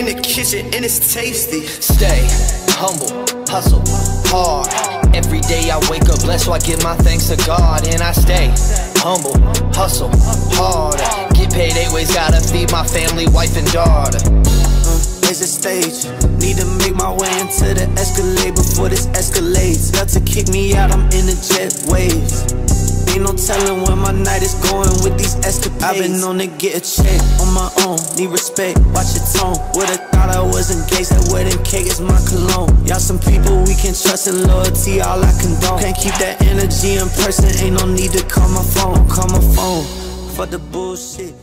in the kitchen and it's tasty. Stay humble, hustle hard. Every day I wake up blessed, so I give my thanks to God. And I stay humble, hustle hard. Get paid eight ways, gotta feed my family, wife, and daughter. There's a stage, need to make my way into the escalade before this escalates. Got to kick me out, I'm in the jet waves. Ain't no telling where night is going with these escapades. I've been on to get a check on my own, need respect, watch your tone. Would've thought I was engaged, that wedding cake is my cologne. Y'all some people we can trust and loyalty, all I condone. Can't keep that energy in person, ain't no need to call my phone, call my phone. For the bullshit.